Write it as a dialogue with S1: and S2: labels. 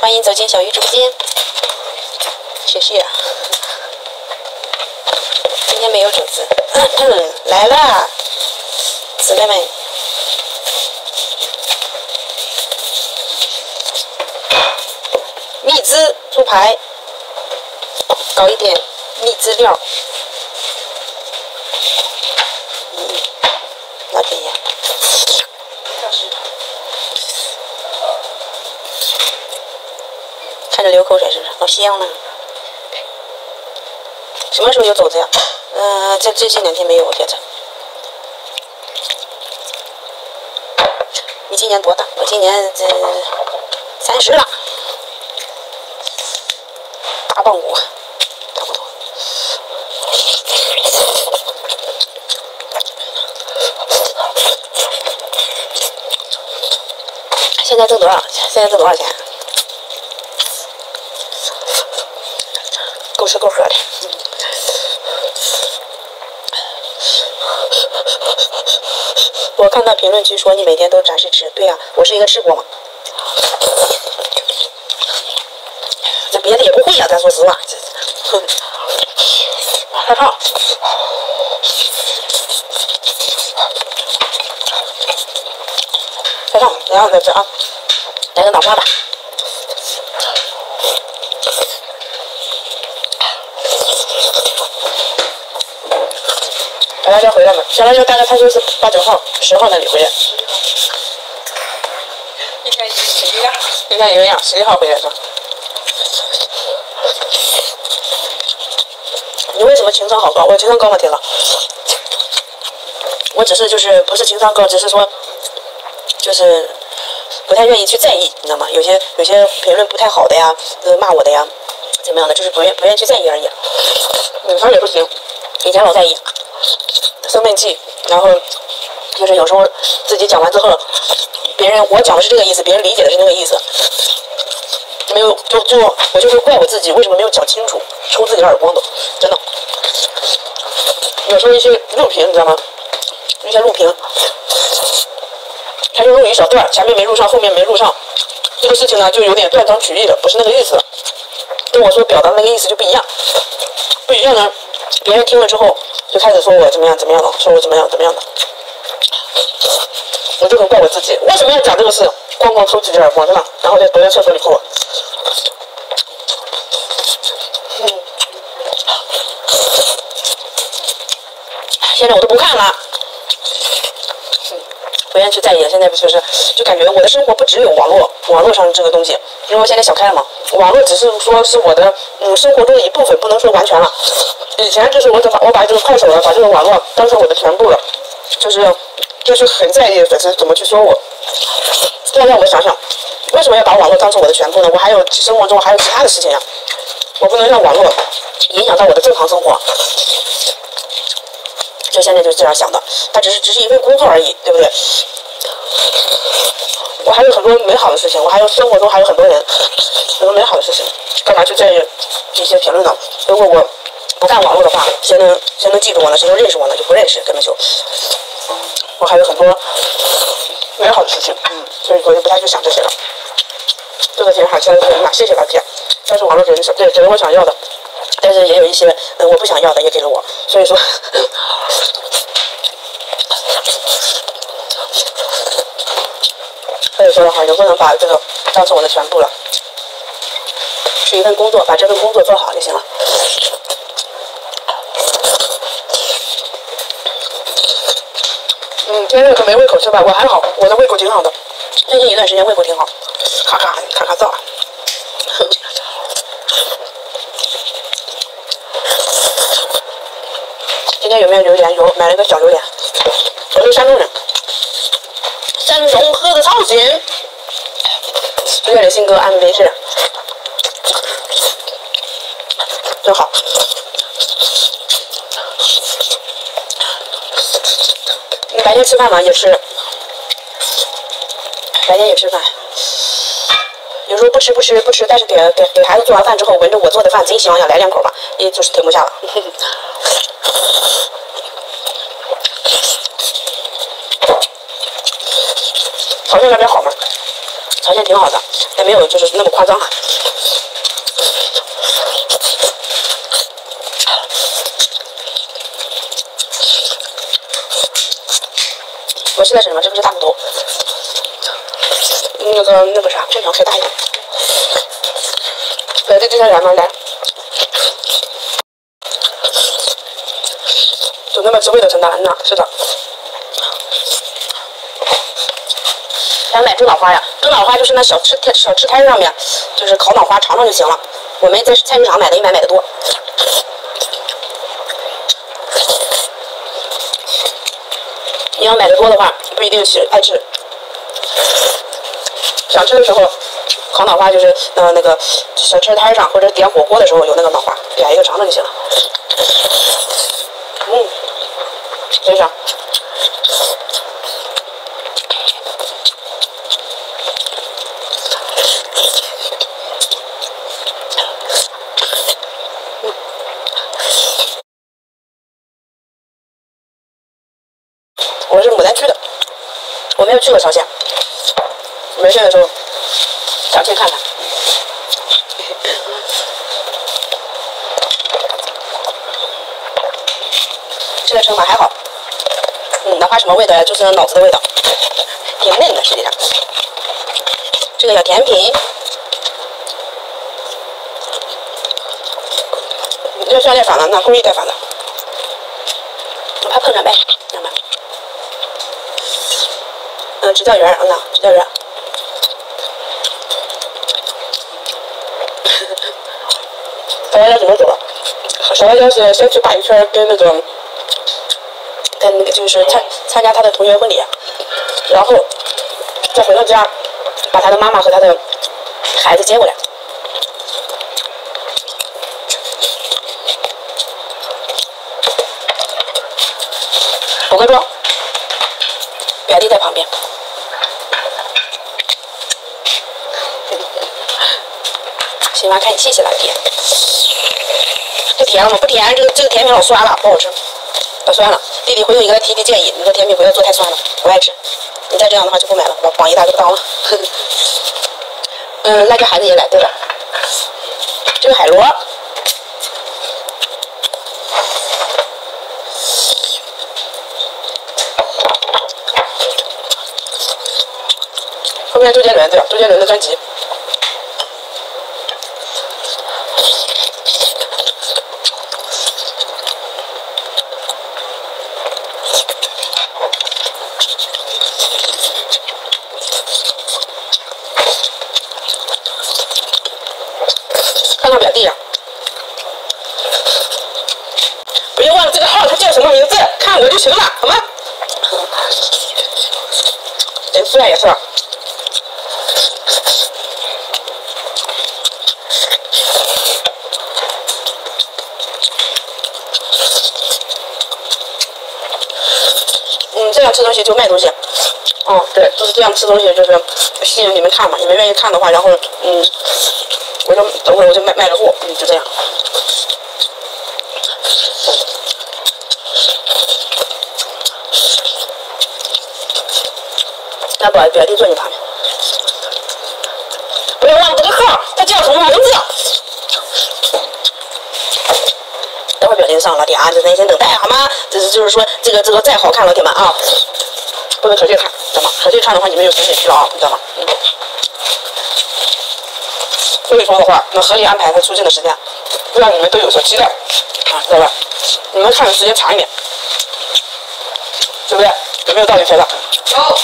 S1: 欢迎走进小鱼直播间。谢谢。今天没有种子，来啦，姊妹们。蜜汁猪排，搞一点蜜汁料。嗯，老便宜。看着流口水是不是？好香呢。什么时候有肘子呀？嗯，这最近两天没有，我觉着。你今年多大？我今年这三十了。大棒骨，差不多。现在挣多少？现在挣多少钱？够吃够喝的。我看到评论区说你每天都展示吃，对呀，我是一个吃播嘛。这别的也不会呀，咱说实话。哼，太烫。太烫，然后再吃啊，来个脑花吧。辣椒回来了，小辣椒大概他说是八九号、十号那里回来。
S2: 应该一样，
S1: 应该一样，十一号回来是吧？你为什么情商好高？我情商高吗，铁子？我只是就是不是情商高，只是说就是不太愿意去在意，你知道吗？有些有些评论不太好的呀，呃骂我的呀，怎么样的，就是不愿不愿意去在意而已。女生也不行，以前老在意。生闷气，然后就是有时候自己讲完之后，别人我讲的是这个意思，别人理解的是那个意思，没有就就我就会怪我自己为什么没有讲清楚，抽自己的耳光的，真的。有时候一些录屏你知道吗？一些录屏，他就录一小段，前面没录上，后面没录上，这个事情呢就有点断章取义的，不是那个意思，跟我说表达那个意思就不一样，不一样呢，别人听了之后。就开始说我怎么样怎么样了，说我怎么样怎么样的，我就很怪我自己，为什么要讲这个事？咣咣抽自己耳光，真的，然后在躲在厕所里哭。嗯，现在我都不看了，不愿意去在意。现在不就是就感觉我的生活不只有网络，网络上这个东西，因为我现在想开了嘛，网络只是说是我的嗯生活中的一部分，不能说完全了。以前就是我怎么我把这个快手了，把这个网络当成我的全部了，就是就是很在意粉丝怎么去说我。现在让我想想，为什么要把网络当成我的全部呢？我还有生活中还有其他的事情呀，我不能让网络影响到我的正常生活。就现在就是这样想的，它只是只是一份工作而已，对不对？我还有很多美好的事情，我还有生活中还有很多人，很多美好的事情，干嘛去在意这些评论呢？如果我。不干网络的话，谁能谁能记住我呢？谁能认识我呢？就不认识，根本就。我还有很多美好的事情，嗯，所以我就不太去想这些了。这个钱还钱给了，谢谢老铁。但是网络给人对给了我想要的，但是也有一些嗯我不想要的也给了我，所以说，所以说的话能不能把这个当成我的全部了，是一份工作，把这份工作做好就行了。嗯，天热可没胃口吃吧？我还好，我的胃口挺好的。最近一段时间胃口挺好，咔咔咔咔造。今天有没有榴莲？有，买了个小榴莲。我是山东人，山东菏子草县。月的新歌安徽市，真好。白天吃饭吗？也吃。白天也吃饭。有时候不吃不吃不吃，但是给给给孩子做完饭之后，闻着我做的饭，贼香想，来两口吧，也就是停不下了。好像那边好吗？条件挺好的，也没有就是那么夸张现在是什么？这个是大骨头，那个那个啥，这条开大一点。来，这这下来吗？来，就那么滋味的成大呢？是的。想买猪脑花呀？猪脑花就是那小吃摊小吃摊上面，就是烤脑花尝尝就行了。我们在菜市场买的，一买买的多。你要买的多的话，不一定喜爱吃。想吃的时候，烤脑花就是呃那个小吃摊上或者点火锅的时候有那个脑花，点一个尝尝就行了。嗯，非常。我是牡丹区的，我没有去过朝鲜，没事的时候想去看看。这个称法还好，嗯，哪怕什么味道呀，就是脑子的味道，挺嫩的实际上。这个小甜品，这项链反了，那故意戴反的，我怕碰上呗。嗯，指甲缘，嗯呐，指甲缘。小辣椒怎么走？小辣椒是先去鲅鱼圈，跟那个，跟那个就是参参加他的同学婚礼，然后再回到家，把他的妈妈和他的孩子接过来。补个妆，表弟在旁边。喜欢看你谢谢了，甜。不甜了吗？不甜，这个这个甜品老酸了，不好吃，老酸了。弟弟回头你给他提提建议，你说甜品不要做太酸了，不爱吃。你再这样的话就不买了，我榜一大就不当了。嗯，那个孩子也来对吧？这个海螺，后面周杰伦对吧？周杰伦的专辑。看看表弟呀，不要忘了这个号，他叫什么名字？看我就行了，好吗？真帅也是。嗯，这样吃东西就卖东西。哦，对，就是这样吃东西，就是吸引你们看嘛。你们愿意看的话，然后嗯。我就等会儿我就卖卖个货，嗯，就这样。那表表弟坐你旁边，不要忘了这个号，他叫什么名字？等会表弟上老铁啊，就耐心等待好吗？这是就是说这个这个再好看老铁们啊，不能可劲看，知道吗？可劲看的话你们就审美疲劳，你知道吗？嗯。所以说的话，那合理安排他出镜的时间，让你们都有所期待，啊，知道吧？你们看的时间长一点，对不对？有没有道理，学的？有。